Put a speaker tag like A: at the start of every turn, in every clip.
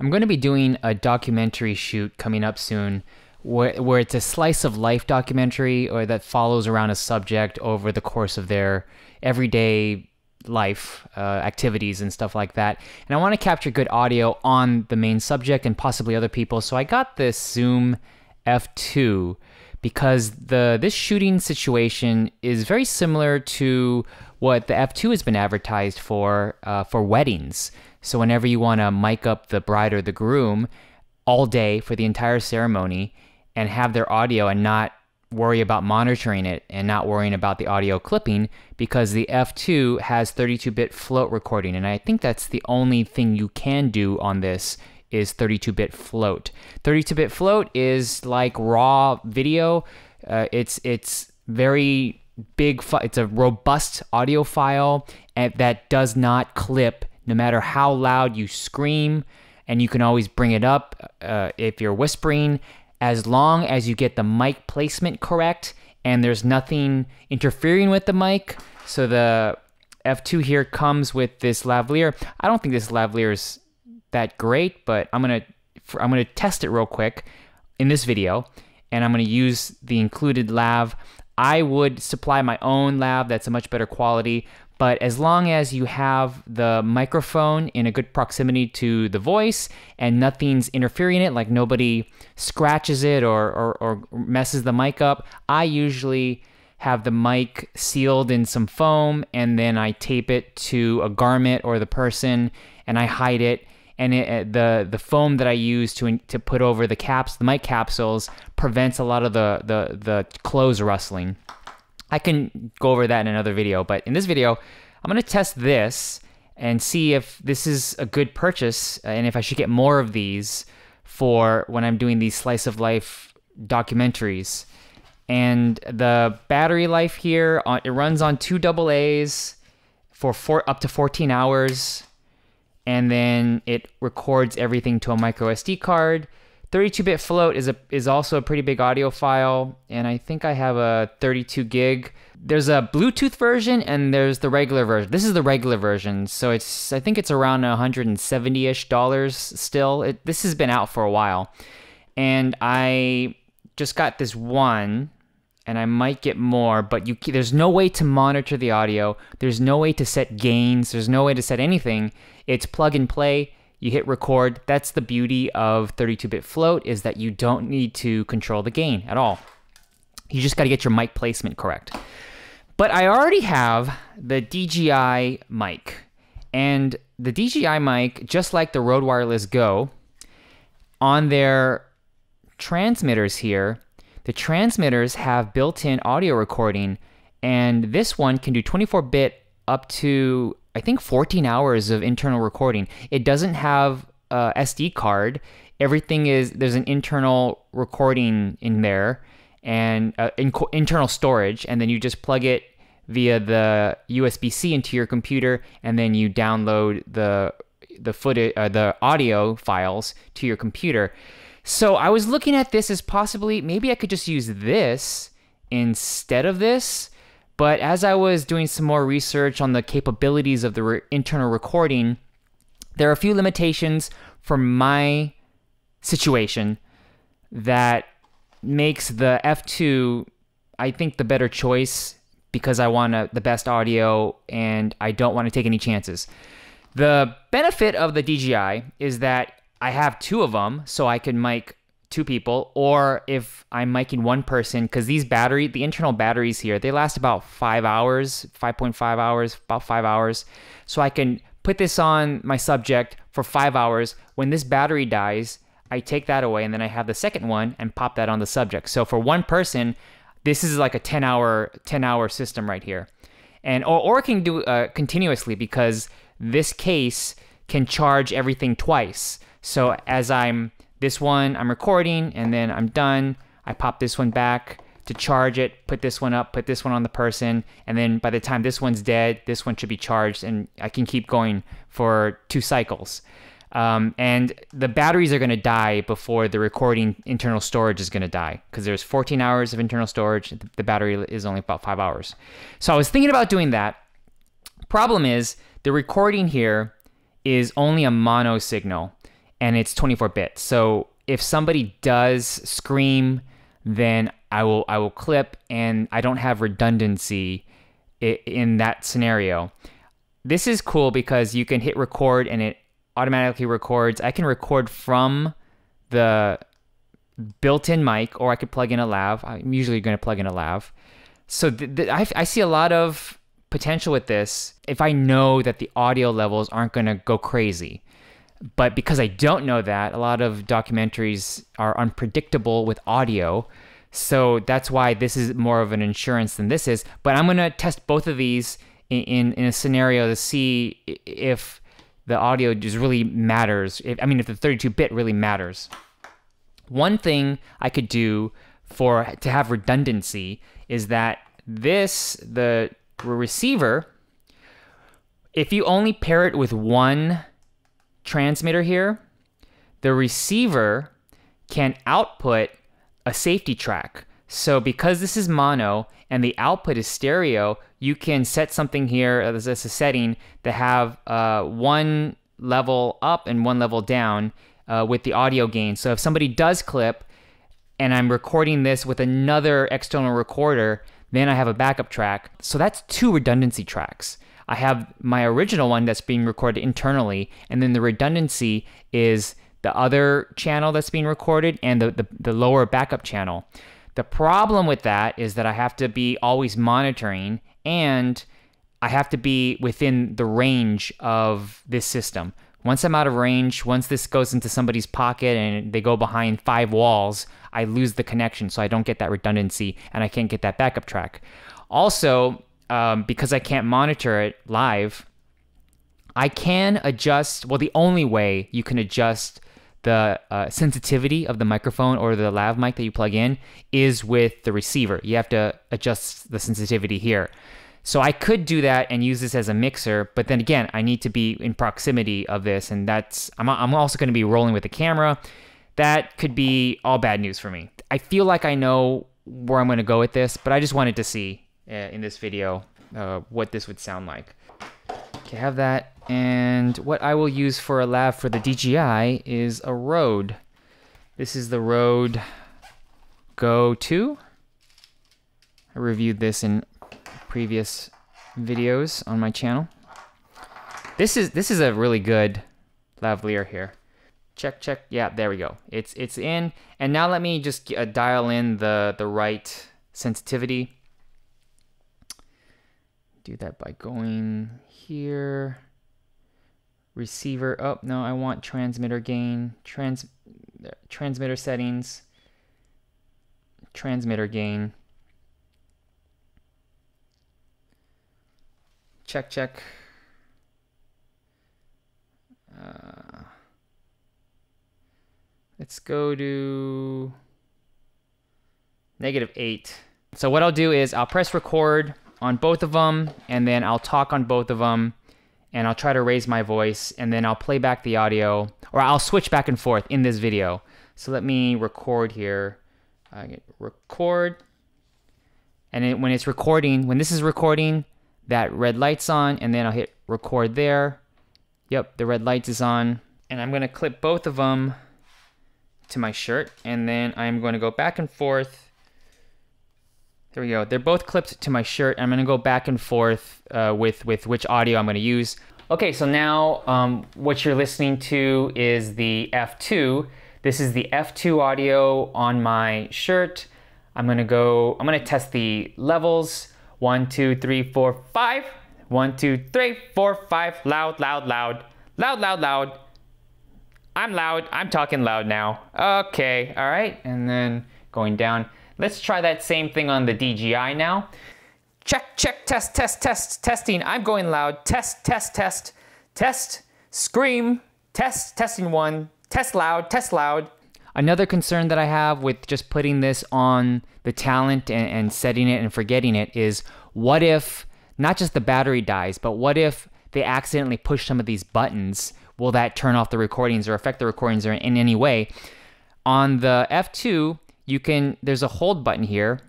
A: I'm going to be doing a documentary shoot coming up soon where, where it's a slice of life documentary or that follows around a subject over the course of their everyday life uh, activities and stuff like that. And I want to capture good audio on the main subject and possibly other people. So I got this Zoom F2 because the this shooting situation is very similar to what the F2 has been advertised for uh, for weddings. So whenever you want to mic up the bride or the groom all day for the entire ceremony and have their audio and not worry about monitoring it and not worrying about the audio clipping because the F2 has 32-bit float recording and I think that's the only thing you can do on this is 32-bit float. 32-bit float is like raw video. Uh, it's it's very big. it's a robust audio file and that does not clip no matter how loud you scream. And you can always bring it up uh, if you're whispering, as long as you get the mic placement correct and there's nothing interfering with the mic. So the F2 here comes with this lavalier. I don't think this lavalier is that great, but I'm gonna I'm gonna test it real quick in this video, and I'm gonna use the included lav. I would supply my own lav that's a much better quality, but as long as you have the microphone in a good proximity to the voice and nothing's interfering it, like nobody scratches it or, or, or messes the mic up, I usually have the mic sealed in some foam and then I tape it to a garment or the person and I hide it and it, uh, the the foam that I use to to put over the caps, the mic capsules, prevents a lot of the the the clothes rustling. I can go over that in another video, but in this video, I'm gonna test this and see if this is a good purchase and if I should get more of these for when I'm doing these slice of life documentaries. And the battery life here, uh, it runs on two double A's for four, up to 14 hours and then it records everything to a micro SD card. 32-bit float is a is also a pretty big audio file, and I think I have a 32 gig. There's a Bluetooth version and there's the regular version. This is the regular version, so it's I think it's around 170ish dollars still. It, this has been out for a while, and I just got this one and I might get more, but you there's no way to monitor the audio. There's no way to set gains. There's no way to set anything. It's plug and play. You hit record. That's the beauty of 32-bit float is that you don't need to control the gain at all. You just got to get your mic placement correct. But I already have the DJI mic. And the DJI mic, just like the Rode Wireless Go, on their transmitters here, the transmitters have built-in audio recording, and this one can do 24-bit up to I think 14 hours of internal recording. It doesn't have a SD card. Everything is there's an internal recording in there and uh, in internal storage, and then you just plug it via the USB-C into your computer, and then you download the the footage, uh, the audio files to your computer. So I was looking at this as possibly maybe I could just use this instead of this. But as I was doing some more research on the capabilities of the re internal recording, there are a few limitations for my situation that makes the F2 I think the better choice because I want a, the best audio and I don't want to take any chances. The benefit of the DJI is that I have two of them, so I can mic two people, or if I'm miking one person, because these battery, the internal batteries here, they last about five hours, 5.5 hours, about five hours. So I can put this on my subject for five hours. When this battery dies, I take that away and then I have the second one and pop that on the subject. So for one person, this is like a 10 hour 10 hour system right here. And or, or can do uh, continuously because this case can charge everything twice. So as I'm this one, I'm recording and then I'm done. I pop this one back to charge it, put this one up, put this one on the person, and then by the time this one's dead, this one should be charged, and I can keep going for two cycles. Um, and the batteries are going to die before the recording internal storage is going to die because there's 14 hours of internal storage. The battery is only about five hours. So I was thinking about doing that. Problem is, the recording here is only a mono signal and it's 24 bits. So if somebody does scream, then I will I will clip, and I don't have redundancy in that scenario. This is cool because you can hit record and it automatically records. I can record from the built-in mic, or I could plug in a lav. I'm usually going to plug in a lav. So I see a lot of potential with this if I know that the audio levels aren't going to go crazy. But because I don't know that, a lot of documentaries are unpredictable with audio. So that's why this is more of an insurance than this is. But I'm going to test both of these in, in, in, a scenario to see if the audio just really matters. If, I mean, if the 32 bit really matters. One thing I could do for to have redundancy is that this, the receiver, if you only pair it with one transmitter here, the receiver can output a safety track. So because this is mono and the output is stereo, you can set something here as a setting to have uh, one level up and one level down uh, with the audio gain. So if somebody does clip and I'm recording this with another external recorder, then I have a backup track. So that's two redundancy tracks. I have my original one that's being recorded internally, and then the redundancy is the other channel that's being recorded and the, the, the lower backup channel. The problem with that is that I have to be always monitoring and I have to be within the range of this system. Once I'm out of range, once this goes into somebody's pocket and they go behind five walls, I lose the connection, so I don't get that redundancy and I can't get that backup track. Also, um, because I can't monitor it live, I can adjust. Well, the only way you can adjust the uh, sensitivity of the microphone or the lav mic that you plug in is with the receiver. You have to adjust the sensitivity here. So I could do that and use this as a mixer, but then again, I need to be in proximity of this, and that's I'm, I'm also going to be rolling with the camera. That could be all bad news for me. I feel like I know where I'm going to go with this, but I just wanted to see in this video uh, what this would sound like. Okay, have that, and what I will use for a lav for the DJI is a Rode. This is the Rode Go 2. I reviewed this in previous videos on my channel. This is this is a really good lavalier here. Check, check. Yeah, there we go. It's it's in. And now let me just uh, dial in the the right sensitivity. Do that by going here. Receiver. Oh no, I want transmitter gain. Trans transmitter settings. Transmitter gain. Check, check. Uh, let's go to negative 8. So what I'll do is I'll press record on both of them, and then I'll talk on both of them, and I'll try to raise my voice, and then I'll play back the audio, or I'll switch back and forth in this video. So let me record here. I get record, and it, when it's recording, when this is recording, that red light's on and then I'll hit record there. Yep, the red light is on. And I'm gonna clip both of them to my shirt and then I'm to go back and forth. There we go. They're both clipped to my shirt. I'm gonna go back and forth uh, with, with which audio I'm gonna use. Okay, so now um, what you're listening to is the F2. This is the F2 audio on my shirt. I'm gonna go, I'm gonna test the levels. One, two, three, four, five. One, two, three, four, five. Loud, loud, loud. Loud, loud, loud. I'm loud. I'm talking loud now. Okay, all right. And then going down. Let's try that same thing on the DJI now. Check, check, test, test, test, testing. I'm going loud. Test, test, test, test, scream, test, testing one, test loud, test loud. Another concern that I have with just putting this on the talent and, and setting it and forgetting it is what if not just the battery dies, but what if they accidentally push some of these buttons? Will that turn off the recordings or affect the recordings in any way? On the F2, you can there's a hold button here.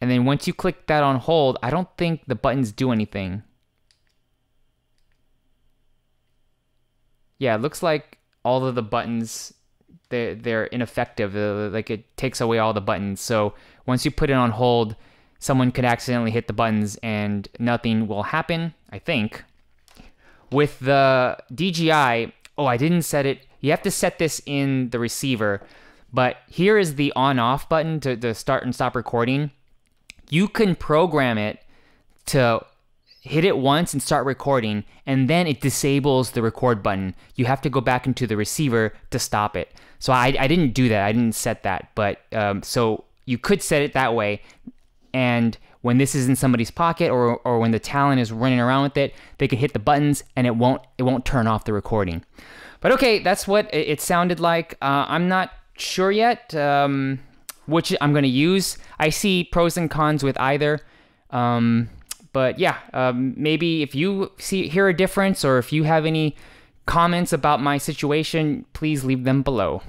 A: And then once you click that on hold, I don't think the buttons do anything. Yeah, it looks like all of the buttons they're, they're ineffective. Uh, like it takes away all the buttons. So once you put it on hold, someone could accidentally hit the buttons and nothing will happen. I think. With the DJI, oh, I didn't set it. You have to set this in the receiver. But here is the on off button to, to start and stop recording. You can program it to hit it once and start recording, and then it disables the record button. You have to go back into the receiver to stop it. So I, I didn't do that. I didn't set that. But um, so you could set it that way. And when this is in somebody's pocket or, or when the talent is running around with it, they can hit the buttons and it won't it won't turn off the recording. But okay, that's what it, sounded like. Uh, I'm not sure yet um, which I'm going to use. I see pros and cons with either. Um, but yeah, um, maybe if you see hear a difference or if you have any comments about my situation, please leave them below.